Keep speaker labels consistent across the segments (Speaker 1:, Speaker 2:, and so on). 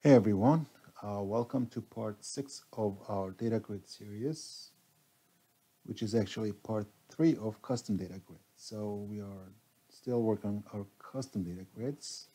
Speaker 1: Hey everyone, uh, welcome to part 6 of our data grid series, which is actually part 3 of custom data grid. So we are still working on our custom data grids.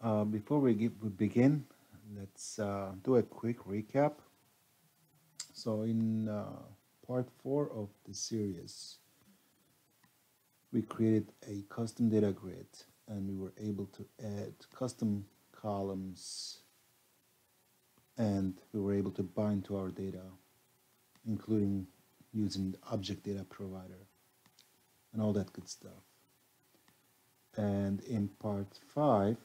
Speaker 1: Uh, before we, get, we, begin, let's uh, do a quick recap. So in uh, part 4 of the series, we created a custom data grid and we were able to add custom columns and we were able to bind to our data including using the object data provider and all that good stuff. And in part 5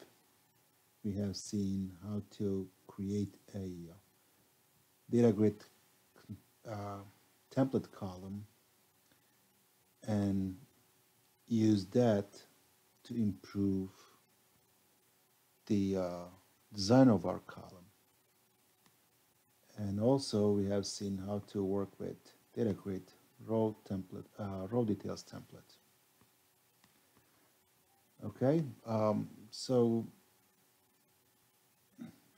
Speaker 1: we have seen how to create a data grid uh, template column and use that to improve the uh, design of our column. And also we have seen how to work with data grid row template, uh, row details template. Okay, um, so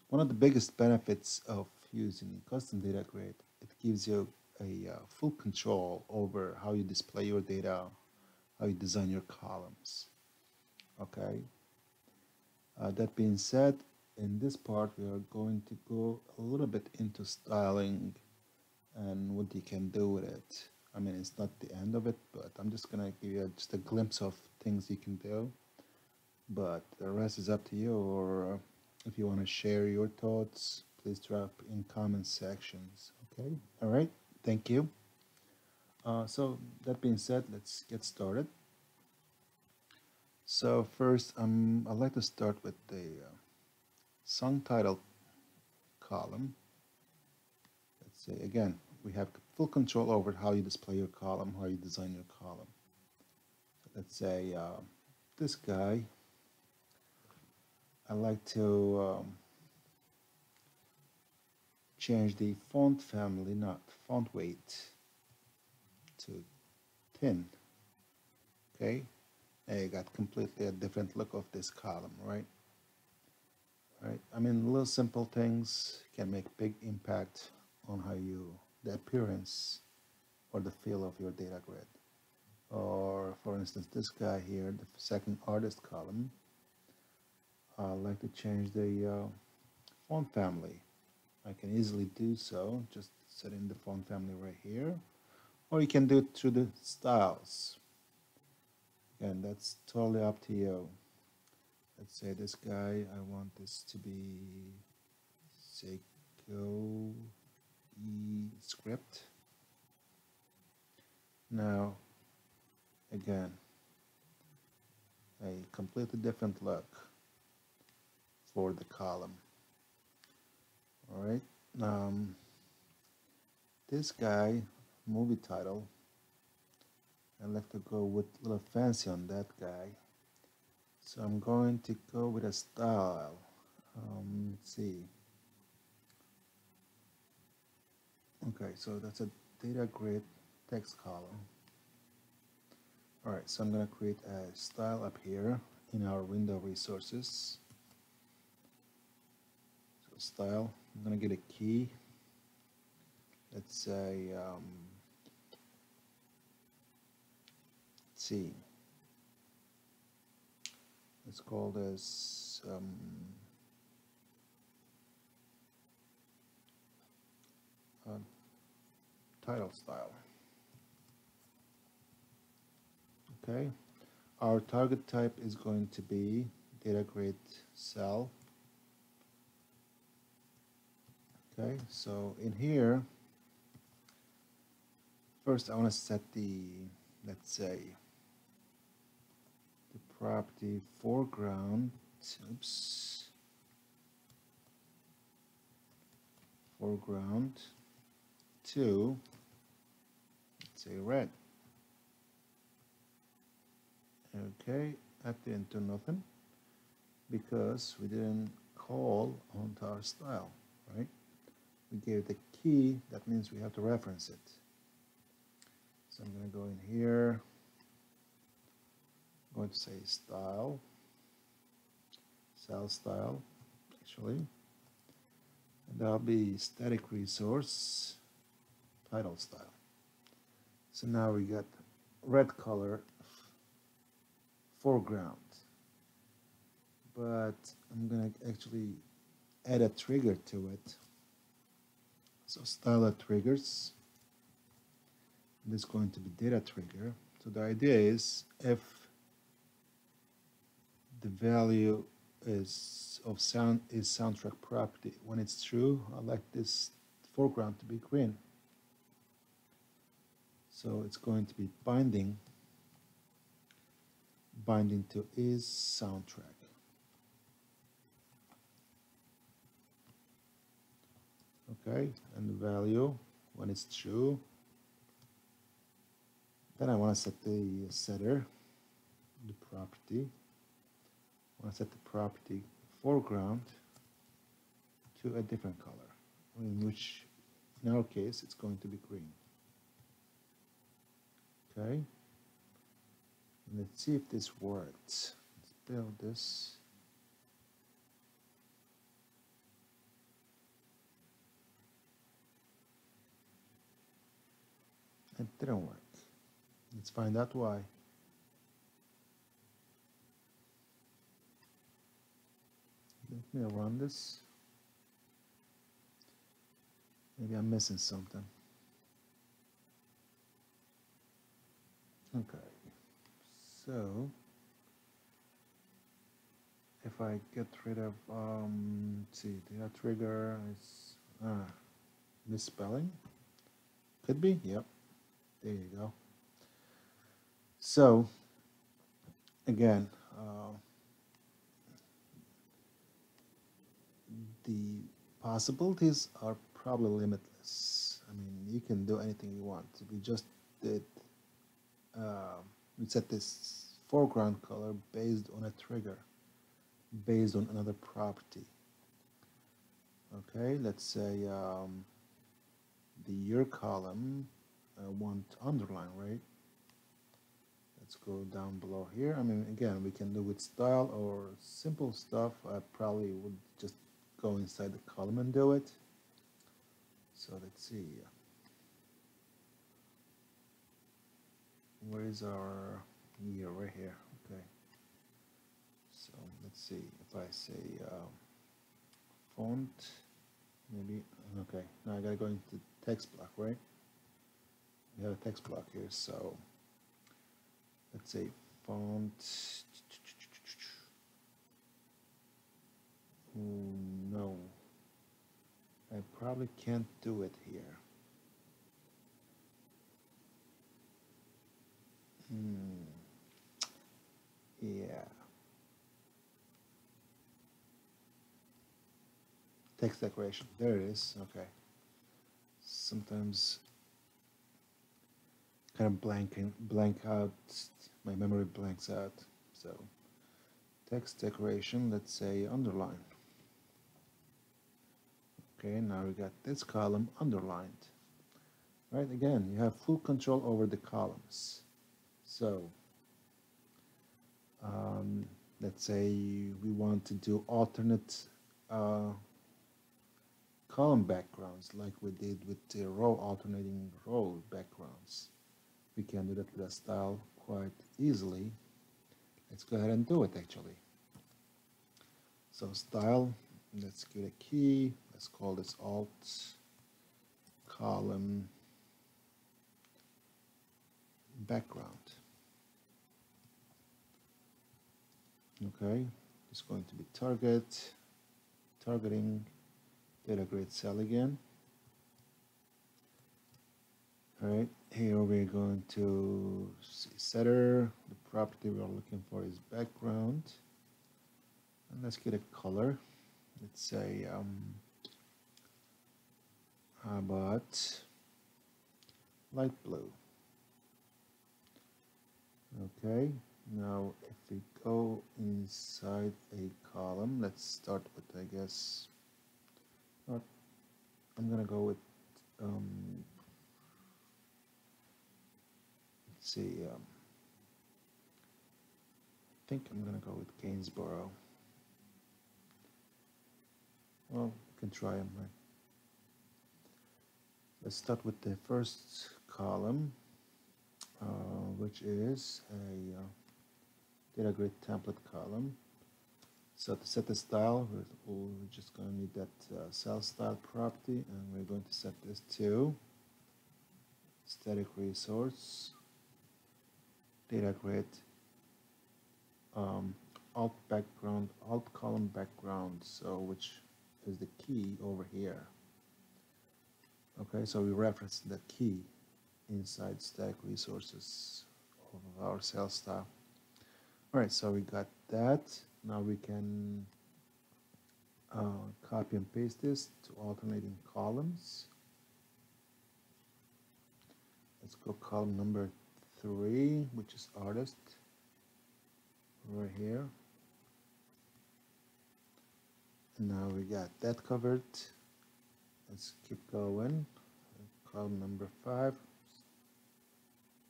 Speaker 1: one of the biggest benefits of using custom data grid, it gives you a uh, full control over how you display your data, how you design your columns. Okay, uh, that being said, in this part we are going to go a little bit into styling and what you can do with it. I mean, it's not the end of it, but I'm just gonna give you just a glimpse of things you can do. But the rest is up to you, or if you want to share your thoughts, please drop in comment sections. Okay, all right, thank you. Uh, so that being said, let's get started. So first, um, I'd like to start with the uh, song title column. Let's say again, we have full control over how you display your column, how you design your column. So let's say uh, this guy, I like to um, change the font family, not font weight, to thin. Okay, and you got completely a different look of this column, right? Right. I mean, little simple things can make big impact on how you, the appearance or the feel of your data grid. Or for instance, this guy here, the second artist column, I like to change the uh, font family. I can easily do so, just setting the font family right here. Or you can do it through the styles and that's totally up to you. Let's say this guy I want this to be Seiko E script. Now again a completely different look for the column. All right um, this guy movie title I like to go with a little fancy on that guy. So I'm going to go with a style. Um, let's see. Okay so that's a data grid text column. Alright so I'm gonna create a style up here in our window resources. So style I'm gonna get a key. Let's say um, see. It's called as um, title style. Okay, our target type is going to be data grid cell. Okay, so in here, first I want to set the, let's say, property foreground oops foreground to let's say red. Okay that didn't do nothing because we didn't call onto our style right? We gave the key that means we have to reference it. So I'm to go in here going to say style, cell style. actually. And that'll be static resource title style. So now we got red color foreground. But I'm gonna actually add a trigger to it. So style triggers. This is going to be data trigger. So the idea is if the value is of sound is soundtrack property. When it's true, I like this foreground to be green. So it's going to be binding binding to is soundtrack. Okay, and the value when it's true. Then I want to set the uh, setter, the property. I want to set the property foreground to a different color, in which in our case it's going to be green. Okay, let's see if this works. Let's build this. It didn't work. Let's find out why. Let me run this. Maybe I'm missing something. Okay, so if I get rid of, um, see, data trigger is ah, misspelling. Could be, yep. There you go. So, again, uh, the possibilities are probably limitless. I mean, you can do anything you want. We just did, uh, we set this foreground color based on a trigger, based on another property. Okay, let's say um, the year column I want underline, right? Let's go down below here. I mean, again, we can do with style or simple stuff. I probably would just go inside the column and do it. So let's see. Where is our year? Right here. Okay. So let's see if I say uh, font, maybe. Okay. Now I gotta go into text block, right? We have a text block here, so let's say font. No, I probably can't do it here. Hmm. Yeah. Text decoration. There it is. Okay. Sometimes kind of blanking blank out my memory blanks out so text decoration let's say underline okay now we got this column underlined right again you have full control over the columns so um, let's say we want to do alternate uh, column backgrounds like we did with the row alternating row backgrounds we can do that with a style quite easily. Let's go ahead and do it actually. So style, let's get a key. Let's call this alt column background. Okay, it's going to be target, targeting data grid cell again. All right, here we're going to see setter. The property we're looking for is background. And let's get a color. Let's say, um, about light blue? Okay, now if we go inside a column, let's start with, I guess, not, I'm gonna go with um, let's see. Um, I think I'm to go with Gainsboro. well, you can try them, right? Let's start with the first column, uh, which is a uh, data grid template column. So to set the style, we're, we're just going to need that uh, cell style property, and we're going to set this to static resource data grid um, alt background alt column background so which is the key over here okay so we reference the key inside static resources of our cell style all right so we got that. Now we can uh, copy and paste this to alternating columns. Let's go column number three which is artist right here. And now we got that covered let's keep going. Column number five.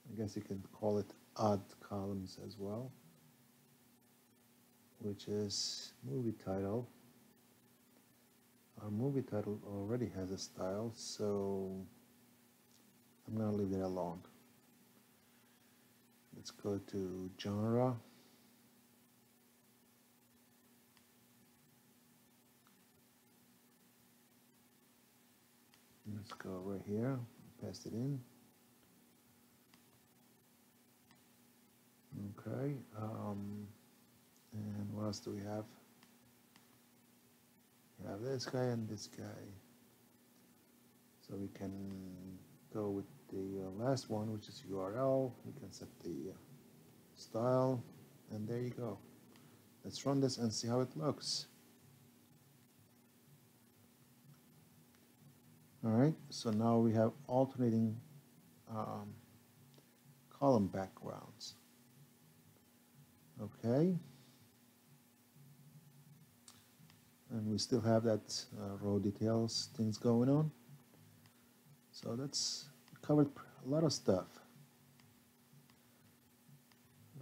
Speaker 1: I guess you can call it odd columns as well which is movie title. Our movie title already has a style so I'm gonna leave it alone. Let's go to genre let's go right here paste it in. Okay um, and what else do we have? We have this guy and this guy. So we can go with the uh, last one which is URL we can set the uh, style and there you go. Let's run this and see how it looks all right so now we have alternating um, column backgrounds. Okay. And we still have that uh, row details things going on. So that's covered a lot of stuff.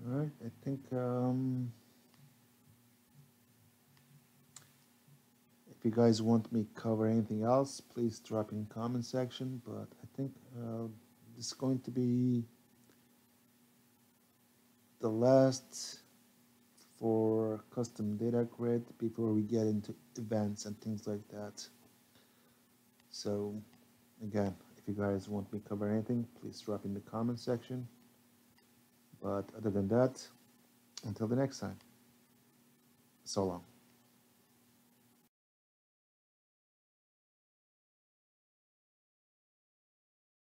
Speaker 1: All right I think um, if you guys want me cover anything else please drop in comment section but I think uh, this is going to be the last for custom data grid before we get into events and things like that. So again, if you guys want me to cover anything, please drop in the comment section. But other than that, until the next time, so long.